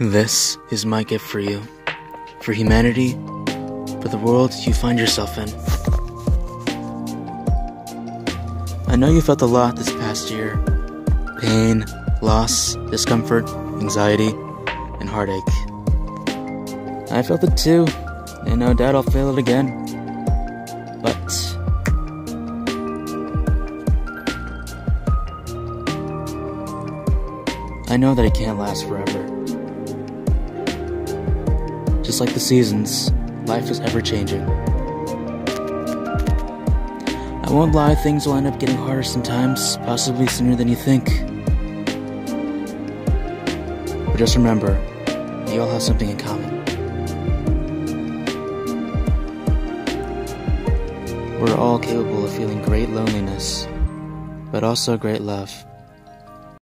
This is my gift for you, for humanity, for the world you find yourself in. I know you felt a lot this past year pain, loss, discomfort, anxiety, and heartache. I felt it too, and no doubt I'll feel it again. But I know that it can't last forever. Just like the seasons, life is ever changing. I won't lie, things will end up getting harder sometimes, possibly sooner than you think. But just remember, we all have something in common. We're all capable of feeling great loneliness, but also great love.